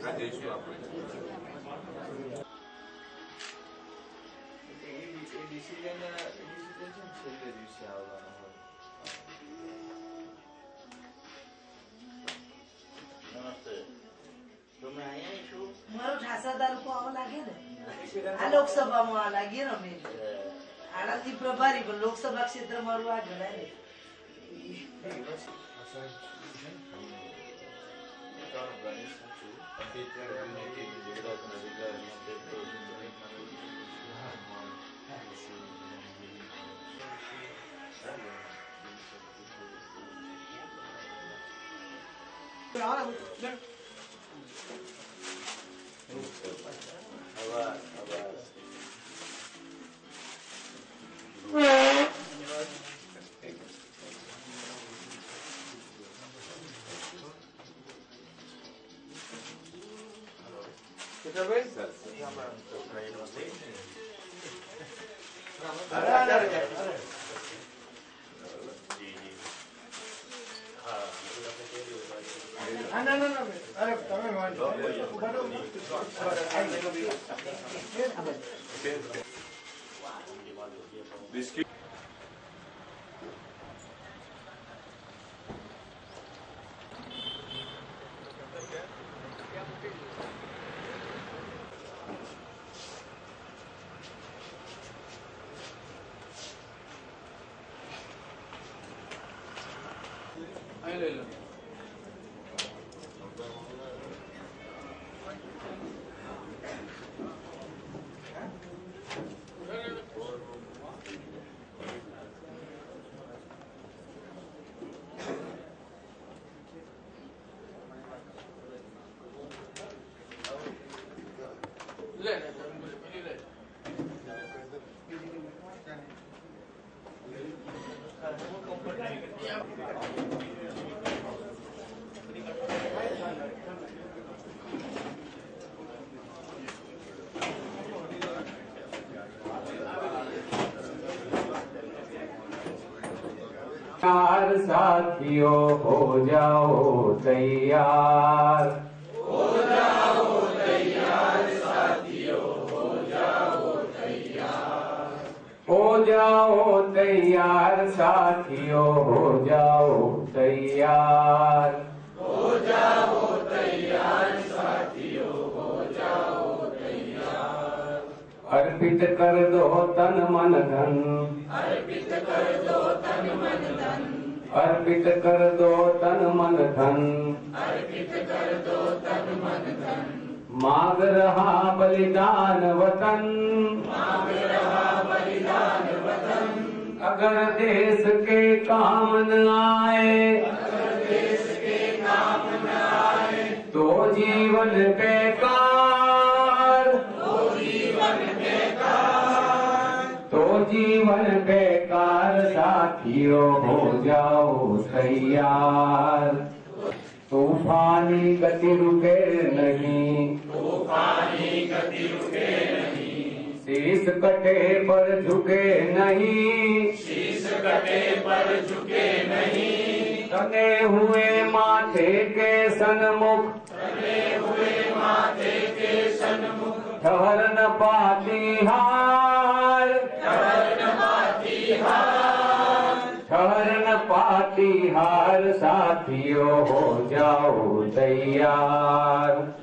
Cadê isso lá, Ele, ele que engana, ele હોય નમસ્તે તમે અહીંયા શું મારો ઠાસા તાલુકો આવો લાગે ને આ લોકસભામાં આ લાગીએ ને અમે આણંદથી પ્રભારી પણ લોકસભા ક્ષેત્ર મારું આ ગણાય ને Agora, agora. Outra vez? Sim, agora. Para ele, não sei. This kid. ಇಲ್ಲ ಇಲ್ಲ चार साथियों हो जाओ तैयार। साथियों हो जाओ, तैयार हो जाओ तैयार साथियों हो जाओ, तैयार। अर्पित कर दो तन मन धन। अर्पित कर दो तन मन धन। अर्पित कर दो तन मन धन अर्पित कर दो तन मन धन मांग रहा बलिदान वतन। मांग रहा अगर देश के काम न आए अगर देश के काम न आए तो जीवन बेकार। तो जीवन बेकार, साथियों, हो जाओ तैयार। तूफानी गति रुके नहीं, तूफानी गति रुके नहीं शीश कटे पर झुके नहीं। शीश कटे पर झुके नहीं। तने हुए माथे के सन्मुख। तने हुए माथे के सन्मुख। ठहर न पाती हार। ठहर न पाती हार। साथियों हो जाओ तैयार।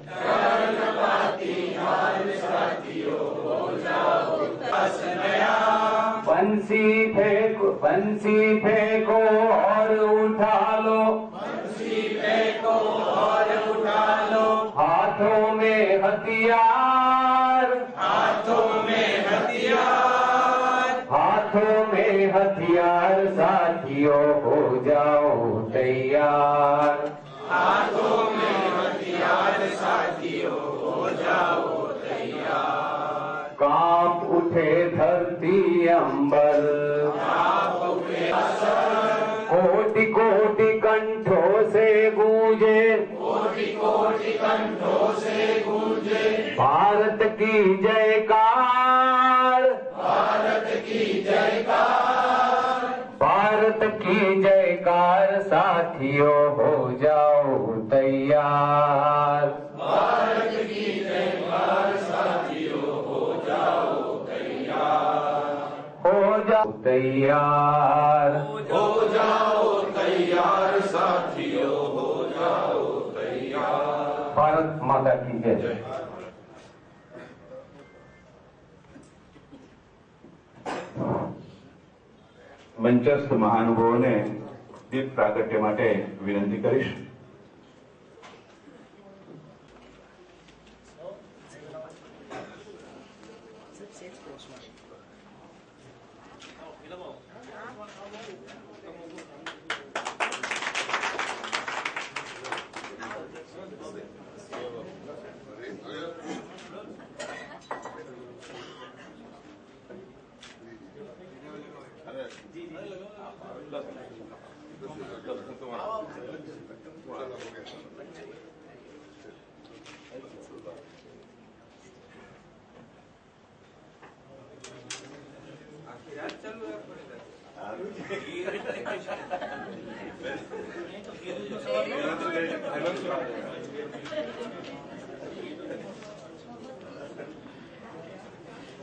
बंसी फेंको बंसी फेंको और उठा लो हाथों में हथियार हाथों में हथियार। हाथों में हथियार, साथियों हो जाओ तैयार। भारत की जयकार। भारत की जयकार भारत की जयकार साथियों, हो जाओ तैयार। भारत की जयकार साथियों हो जाओ तैयार हो जाओ तैयार हो जाओ तैयार साथियों हो जाओ तैयार। भारत माता की जय। મંચસ્થ મહાનુભાવોને દીપ પ્રાગટ્ય માટે વિનંતી કરીશ.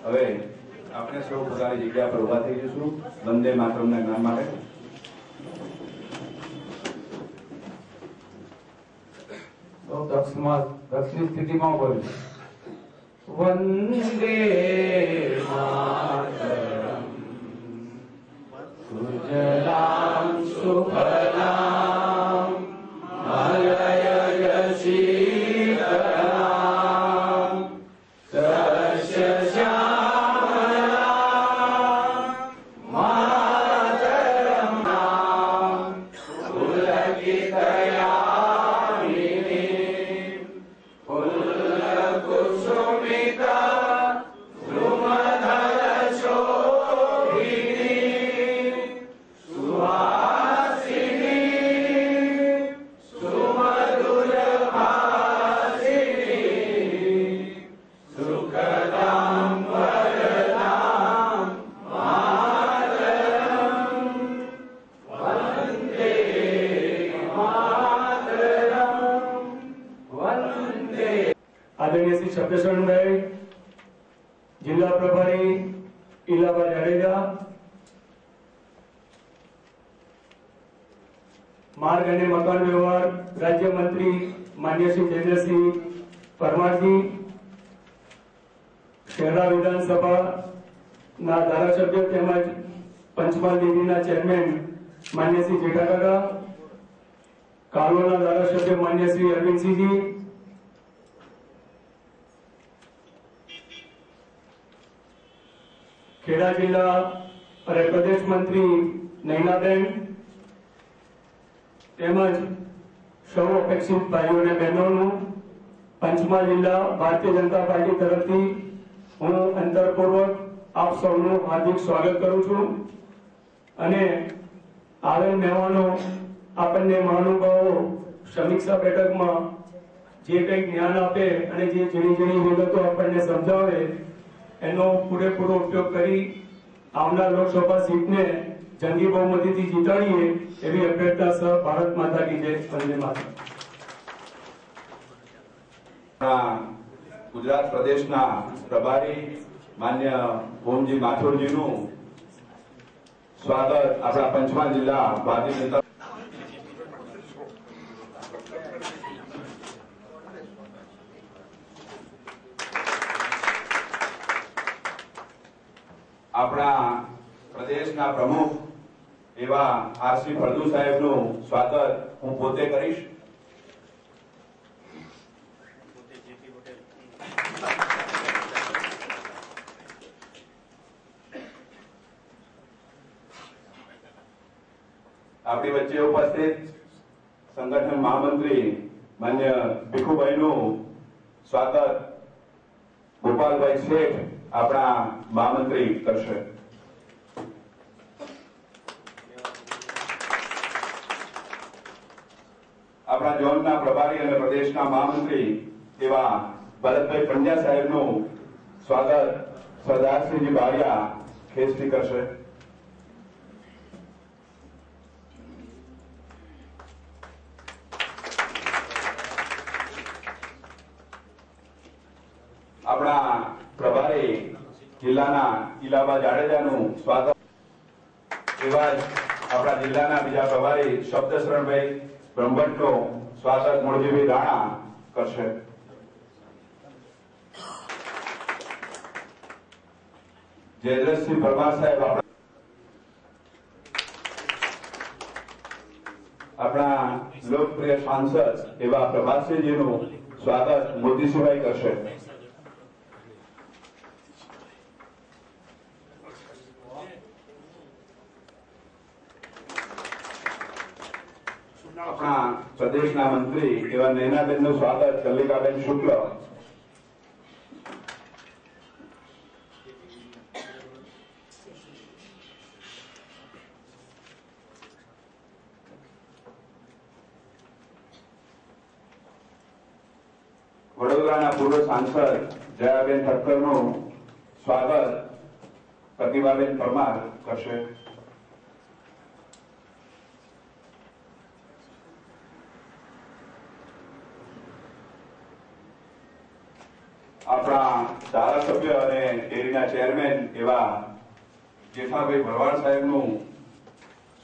હવે આપણે સૌ પોતાની જગ્યા પર ઉભા થઈ જઈશું વંદે માતરમના જ્ઞાન માટે દક્ષમાં દક્ષની સ્થિતિમાં બોલું વંદે માતરમ સુજલામ સુફલામ માર્ગ અને મકાન વ્યવહાર રાજ્યમંત્રી માન્ય શ્રી જયેન્દ્રસિંહ પરમારજી શહેરા વિધાનસભા ના ધારાસભ્ય તેમજ પંચમહાલ દેવીના ચેરમેન માન્ય શ્રી જેઠાકાકા કાલોના ધારાસભ્ય માન્ય શ્રી અરવિંદસિંહજી ખેડા જિલ્લા અને પ્રદેશ મંત્રી નૈનાબેન તેમજ સૌ અપેક્ષિત ભાઈઓ અને બહેનોનું પંચમહાલ જિલ્લા ભારતીય જનતા પાર્ટી તરફથી હું અંતરપૂર્વક આપ સૌનું હાર્દિક સ્વાગત કરું છું અને આવેલ મહેમાનો, આપણને મહાનુભાવો, સમીક્ષા બેઠકમાં જે કંઈક જ્ઞાન આપે અને જે ઝીણી ઝીણી વિગતો આપણને સમજાવે, એનો પૂરેપૂરો ઉપયોગ કરી આવનાર લોકસભા સીટને જંગી બહુમતીથી જીતાડીએ એવી અપેક્ષા સહ ભારત માતા કી જય. વંદે માતા ગુજરાત પ્રદેશના પ્રભારી માન્ય ઓમજી માથુરજીનું સ્વાગત આપણા પંચમહાલ જિલ્લા ભારતીય જનતા આપણા પ્રદેશના પ્રમુખ એવા આરસી ફળદુ સાહેબનું સ્વાગત હું પોતે કરીશ. આપણી વચ્ચે ઉપસ્થિત સંગઠન મહામંત્રી માન્ય ભીખુભાઈનું સ્વાગત ગોપાલભાઈ શેઠ આપણા મહામંત્રી કરશે. આપણા ઝોનના પ્રભારી અને પ્રદેશના મહામંત્રી એવા ભરતભાઈ પંડ્યા સાહેબનું સ્વાગત સરદારસિંહજી બારિયા ખેસથી કરશે. આપણા પ્રભારી જિલ્લાના ઇલાબા જાડેજાનું સ્વાગત. એવા જ આપણા જિલ્લાના બીજા પ્રભારી શબ્દશરણભાઈ બ્રહ્મભટ્ટનું સ્વાગત મૂળજીભાઈ રાણા કરશે. જયદ્રસિંહ પરમાર સાહેબ આપણા આપણા લોકપ્રિય સાંસદ એવા પ્રભાતસિંહજીનું સ્વાગત મોદીસિંહભાઈ કરશે આપણા પ્રદેશના મંત્રી, એવા નૈનાબેનનું સ્વાગત કલ્લિકાબેન શુક્લ. વડોદરાના પૂર્વ સાંસદ જયાબેન ઠક્કરનું સ્વાગત પ્રતિભાબેન પરમાર કરશે આપણા ધારાસભ્ય અને ડેરીના ચેરમેન એવા જેઠાભાઈ ભરવાડ સાહેબનું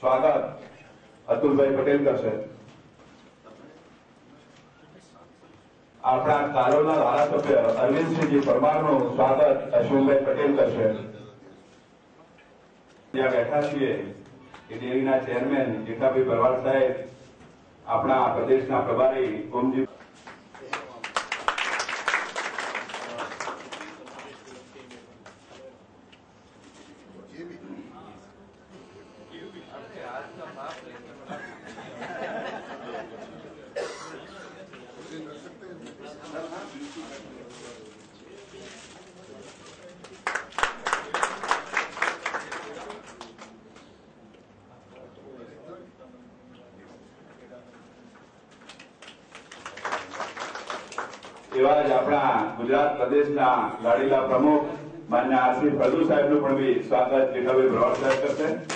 સ્વાગત અતુલભાઈ પટેલ કરશે. આપણા કાલોના ધારાસભ્ય અરવિંદસિંહજી પરમારનું સ્વાગત અશ્વિનભાઈ પટેલ કરશે. ત્યાં બેઠા છીએ એ ડેરીના ચેરમેન જેઠાભાઈ ભરવાડ સાહેબ આપણા પ્રદેશના પ્રભારી ઓમજી એવા જ આપણા ગુજરાત પ્રદેશના લાડીલા પ્રમુખ માન્ય આરસી ફળદુ સાહેબનું પણ બી સ્વાગત જેઠાભાઈ ભરવાડ સાહેબ કરશે.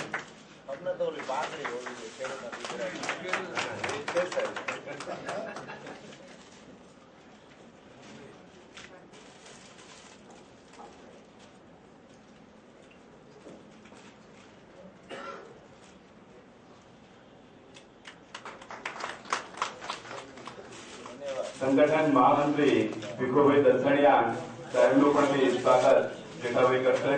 સંગઠન મહામંત્રી ભીખુભાઈ દલસણિયા સાહેબનું પણ બી સ્વાગત જેઠાભાઈ કરશે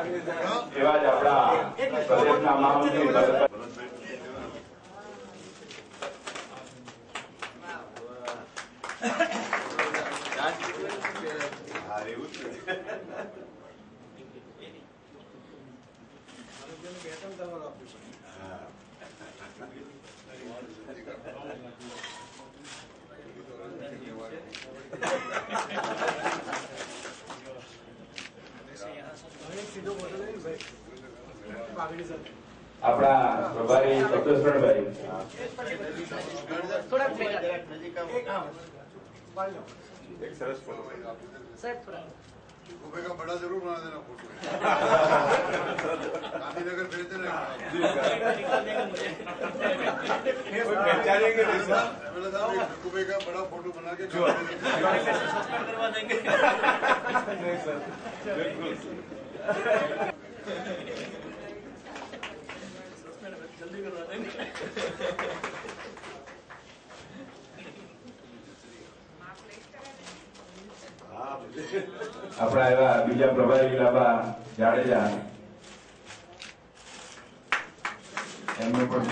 એવા જ આપણા પ્રદેશના મહામંત્રી આપ્યું છે આપણા પ્રભારી સપ્તેશ્વરભાઈ નજીક આવો. गोबे का बड़ा जरूर बना देना फोटो गांधीनगर भेज देना मैंने कहा भाई, गोबे का बड़ा फोटो बना के આપણા એવા બીજા પ્રભારી લાભા જાડેજા. એમનું પણ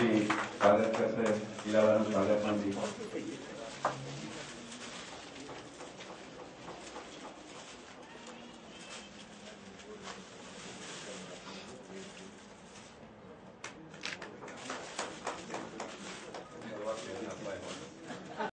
સ્વાગત કરશે. જિલ્લાવાનું સ્વાગત પણ